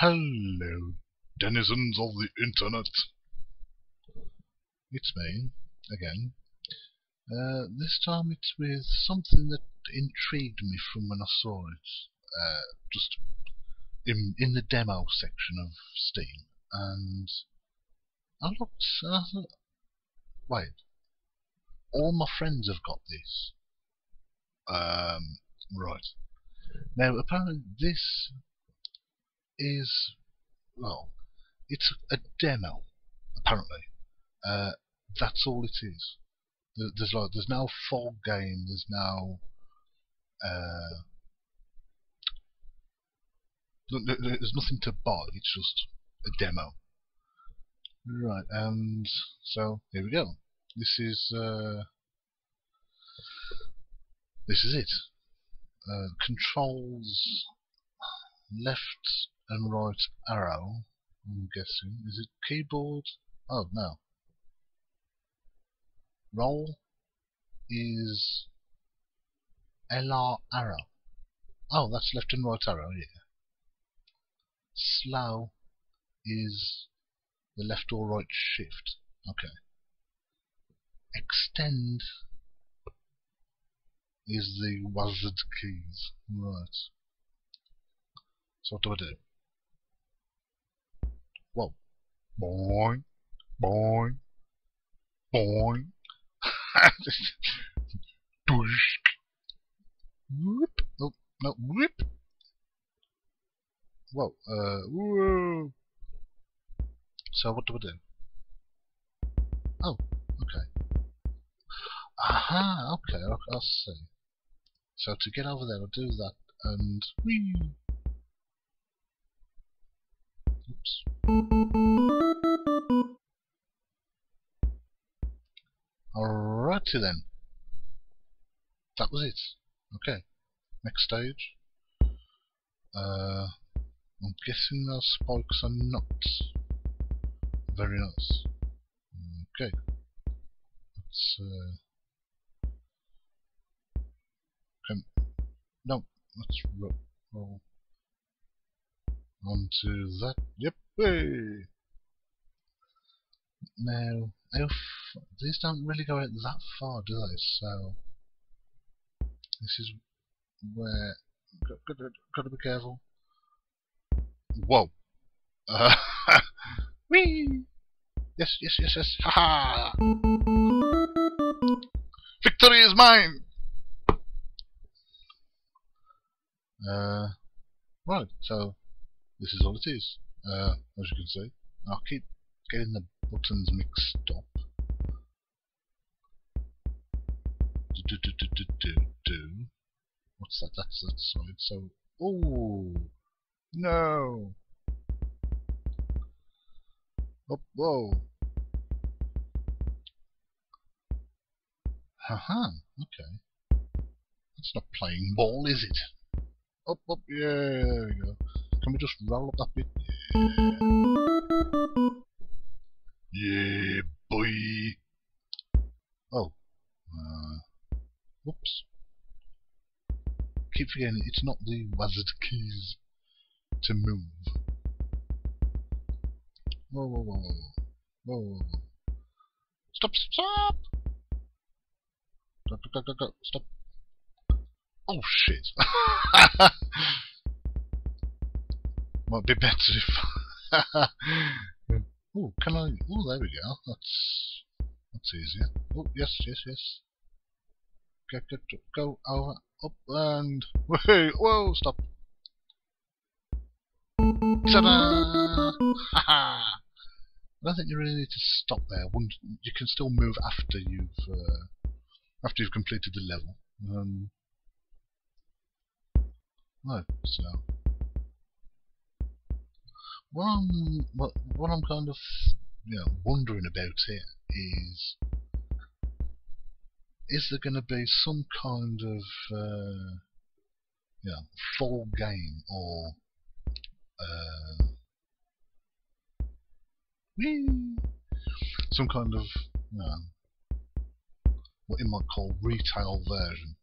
Hello, denizens of the internet. It's me, again. Uh, this time it's with something that intrigued me from when I saw it. Uh, just in, in the demo section of Steam. And I looked and I thought, wait, all my friends have got this. Um, right. Now, apparently this is, well, it's a demo, apparently. Uh, that's all it is. There's like, there's no full game, there's no, uh, there's nothing to buy, it's just a demo. Right, and so here we go. This is uh, this is it. Uh, controls left and right arrow. I'm guessing. Is it keyboard? Oh no. Roll is LR arrow. Oh, that's left and right arrow. Yeah. Slow is the left or right shift. Okay. Extend is the WASD keys. Right. So what do I do? Whoa. Boing. Boing. Boing. Dush. Whoop. Nope. No. Whoop. Whoa. Uh. Whoa. So what do we do? Oh, okay. Aha, okay, I'll, I'll see. So to get over there, I'll do that, and whee! Oops. Alrighty then. That was it. Okay. Next stage. Uh, I'm guessing those spikes are nuts. Very nice. Okay. Let's uh can no, let's roll, roll onto that. Yep. Now, if these don't really go out that far, do they? So this is where got, got, got to be careful. Whoa. Uh, Whee! Yes, yes, yes, yes. Ha ha! Victory is mine! Uh, right, so this is all it is. Uh, as you can see, I'll keep getting the buttons mixed up. Do, do, do, do, do, do. What's that? That's that side. So, oh no! Oh, whoa. Haha, okay. That's not playing ball, is it? Up, up, yeah, there we go. Can we just roll up that bit? Yeah, boy. Oh. Uh, whoops. Keep forgetting it's not the WASD keys to move. Whoa, whoa, whoa, whoa, whoa, whoa. Stop, stop! Go, go, go, go, stop. Oh shit. Might be better if... oh, can I... Oh, there we go. That's... That's easier. Oh, yes, yes, yes. Go, go, go over, up, and... Wait, whoa, stop. Ta-da! I don't think you really need to stop there. You can still move after you've uh, after you've completed the level. Um, so what I'm what, what I'm kind of you know wondering about here is is there going to be some kind of uh, you know full game or uh, some kind of you know, what you might call retail version.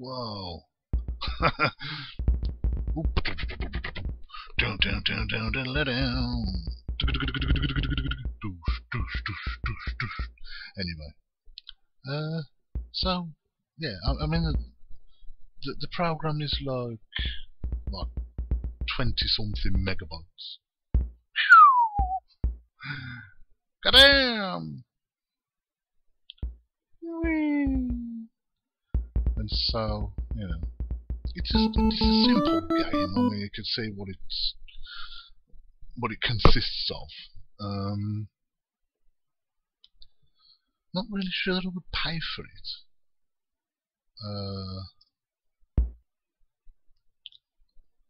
Whoa. down, down, down, down, down, down. Anyway, uh, so yeah, I, I mean the, the program is like like twenty something megabytes. Goddamn! And so, you know, it's a, it's a simple game. I mean, you can see what it's what it consists of. Um, not really sure that I would pay for it. Uh,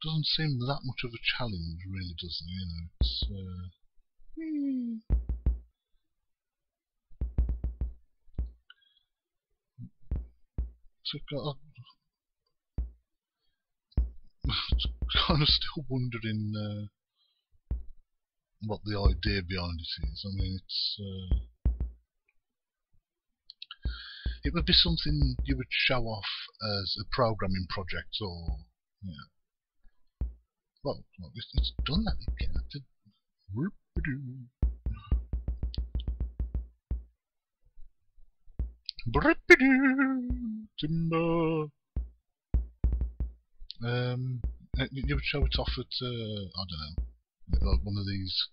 doesn't seem that much of a challenge, really, does it? You know, it's. Uh, So, kind of still wondering uh, what the idea behind it is. I mean, it's uh, it would be something you would show off as a programming project, or you know. Well it's, it's done that again. Timber. Um, you would show it off at, uh, I don't know, like one of these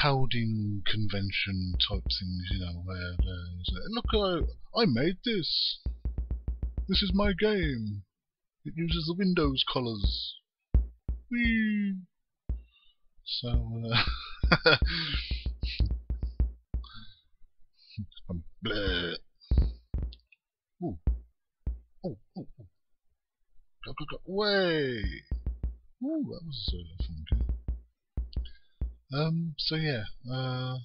coding convention type things, you know, where uh, look, I, I made this. This is my game. It uses the Windows colours. Whee! So, uh, bleh. Ooh. Oh, oh, oh. Go, go, go. Way! Ooh, that was uh, fun game. Um, so yeah, uh,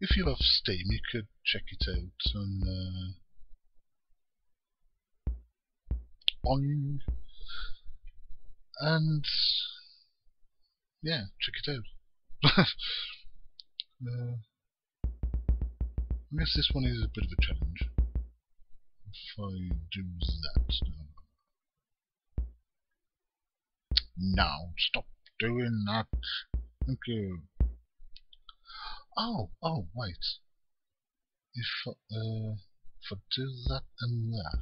if you have Steam, you could check it out and, uh, boing! And, yeah, check it out. uh, I guess this one is a bit of a challenge. If I do that now. Now, stop doing that. Thank you. Oh, oh, wait. If, uh, if I do that and that,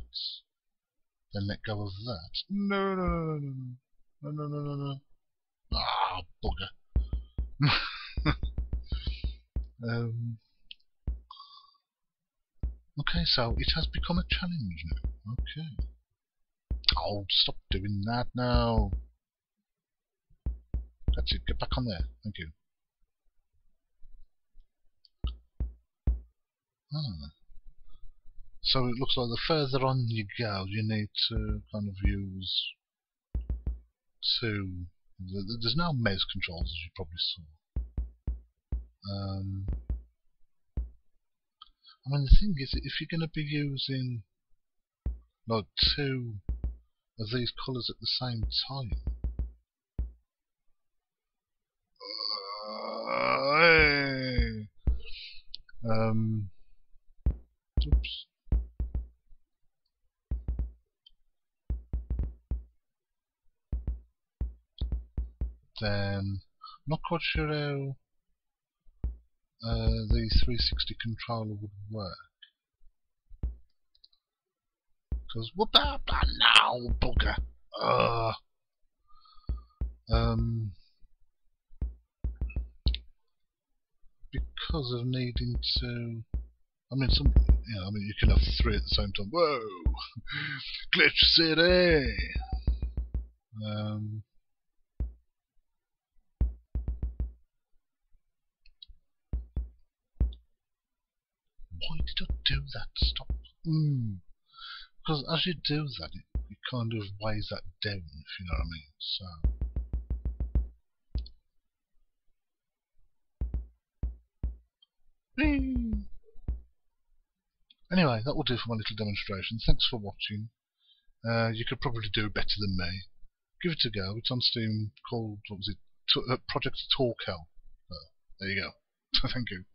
then let go of that. No, no, no, no, no, no, no, no, no. Ah, bugger. um, okay, so it has become a challenge now. Okay. Oh, stop doing that now. That's it. Get back on there. Thank you. Ah. So it looks like the further on you go, you need to kind of use two. There's no mouse controls, as you probably saw. Um, I mean, the thing is, if you're going to be using like two of these colours at the same time, Um, oops. Then, not quite sure how uh, the 360 controller would work. Because, what about now, bugger? Uh, um, because of needing to. I mean, some. Know, I mean, you can have three at the same time. Whoa, glitch city. Um. Why did I do that? Stop. Mm. Because as you do that, it, it kind of weighs that down, if you know what I mean. So. Anyway, that will do for my little demonstration. Thanks for watching. Uh, you could probably do better than me. Give it a go. It's on Steam called, what was it? T uh, Project TorqueL. Uh, there you go. Thank you.